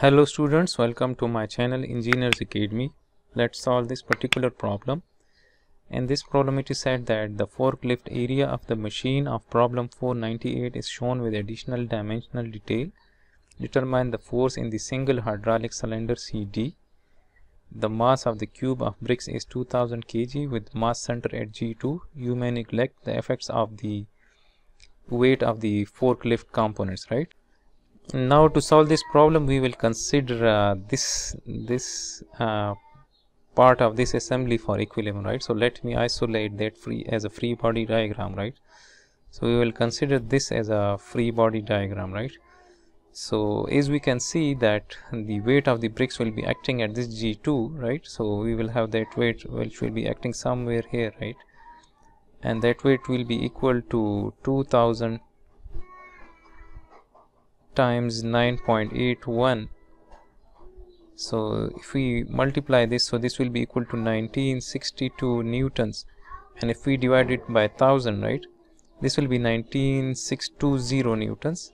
Hello students, welcome to my channel Engineers Academy. Let's solve this particular problem. In this problem it is said that the forklift area of the machine of problem 498 is shown with additional dimensional detail. Determine the force in the single hydraulic cylinder CD. The mass of the cube of bricks is 2000 kg with mass center at G2. You may neglect the effects of the weight of the forklift components, right? Now to solve this problem we will consider uh, this this uh, part of this assembly for equilibrium right? So let me isolate that free as a free body diagram right? So we will consider this as a free body diagram right? So as we can see that the weight of the bricks will be acting at this g2 right? So we will have that weight which will be acting somewhere here right? And that weight will be equal to 2000 times 9.81 so if we multiply this so this will be equal to 1962 newtons. And if we divide it by 1000 right this will be 19620 newtons.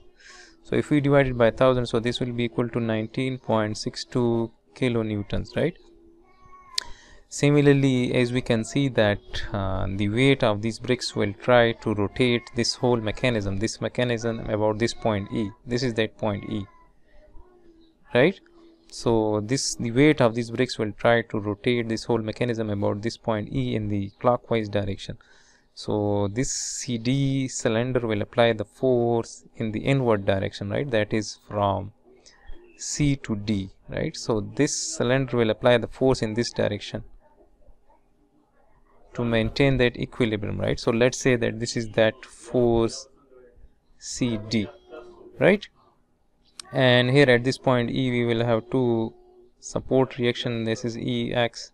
So if we divide it by 1000 so this will be equal to 19.62 kilonewtons right Similarly, as we can see that uh, the weight of these bricks will try to rotate this whole mechanism, this mechanism about this point E. This is that point E, right? So this the weight of these bricks will try to rotate this whole mechanism about this point E in the clockwise direction. So this CD cylinder will apply the force in the inward direction, right? That is from C to D, right? So this cylinder will apply the force in this direction to maintain that equilibrium right? So let's say that this is that force cd right? And here at this point e we will have two support reaction. This is ex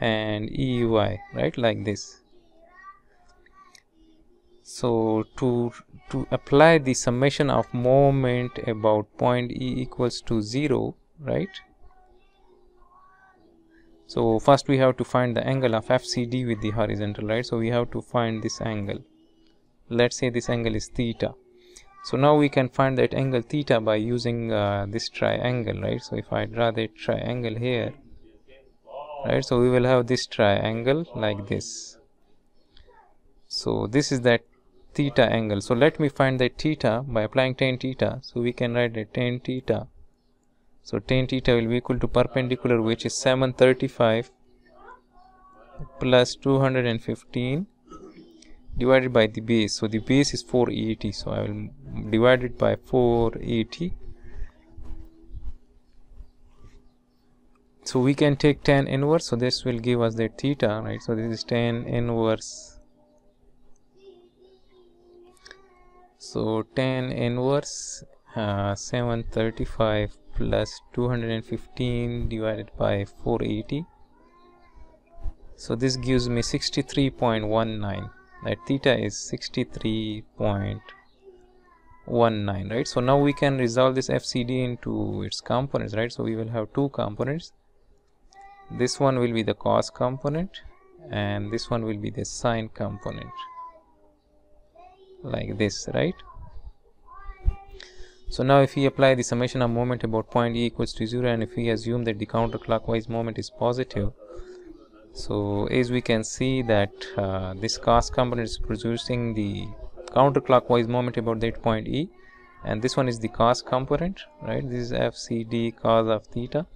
and ey right? Like this. So to to apply the summation of moment about point e equals to 0 right so first we have to find the angle of FCD with the horizontal right? So we have to find this angle. Let's say this angle is theta. So now we can find that angle theta by using uh, this triangle right? So if I draw that triangle here right? So we will have this triangle like this. So this is that theta angle. So let me find that theta by applying tan theta. So we can write that tan theta so tan theta will be equal to perpendicular which is 735 plus 215 divided by the base. So the base is 480. So I will divide it by 480. So we can take tan inverse. So this will give us that theta, right? So this is tan inverse. So tan inverse uh, 735 plus 215 divided by 480 so this gives me 63.19 that theta is 63.19 right? So now we can resolve this fcd into its components right? So we will have two components. This one will be the cos component and this one will be the sine component. Like this right so now if we apply the summation of moment about point E equals to 0 and if we assume that the counterclockwise moment is positive so as we can see that uh, this cos component is producing the counterclockwise moment about that point E and this one is the cos component right? This is FCD cos of theta.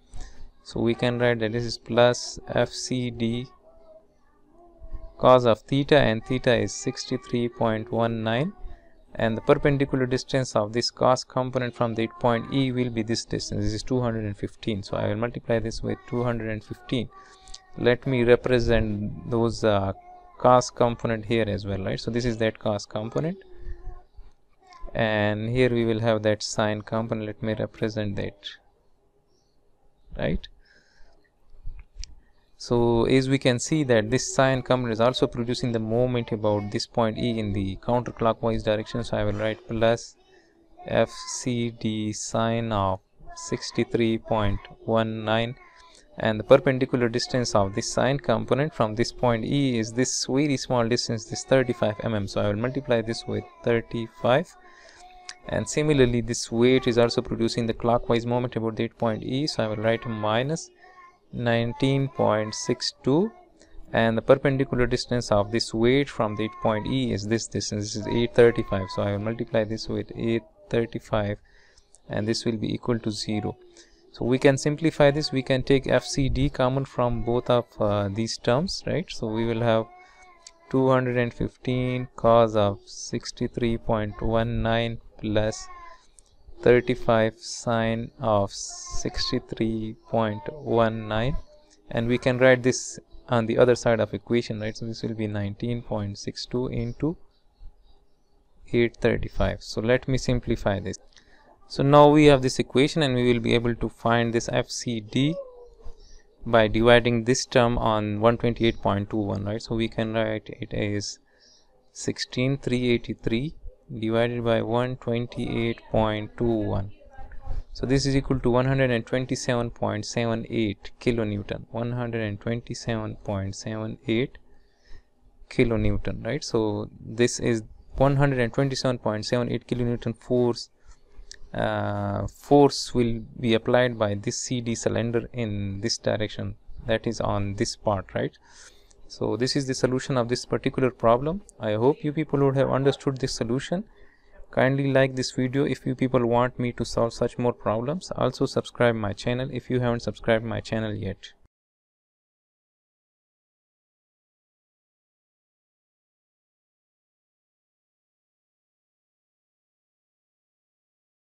So we can write that this is plus FCD cos of theta and theta is 63.19 and the perpendicular distance of this cos component from the point E will be this distance. This is 215 so I will multiply this with 215 let me represent those uh, cos component here as well right? So this is that cos component. And here we will have that sine component. Let me represent that right so as we can see that this sine component is also producing the moment about this point E in the counterclockwise direction. So I will write plus FCD sine of 63.19 and the perpendicular distance of this sine component from this point E is this very small distance this 35 mm. So I will multiply this with 35 and similarly this weight is also producing the clockwise moment about the point E so I will write minus 19.62 and the perpendicular distance of this weight from the point E is this distance. This is 835 so I will multiply this with 835 and this will be equal to 0 so we can simplify this. We can take FCD common from both of uh, these terms right? So we will have 215 cos of 63.19 plus 35 sine of 63.19 and we can write this on the other side of equation right? So this will be 19.62 into 835 so let me simplify this. So now we have this equation and we will be able to find this FCD by dividing this term on 128.21 right? So we can write it as 16383 divided by 128.21 so this is equal to 127.78 kilonewton. 127.78 kilonewton right? So this is 127.78 kilonewton force. Uh, force will be applied by this CD cylinder in this direction. That is on this part right so this is the solution of this particular problem. I hope you people would have understood this solution. Kindly like this video if you people want me to solve such more problems. Also subscribe my channel if you haven't subscribed my channel yet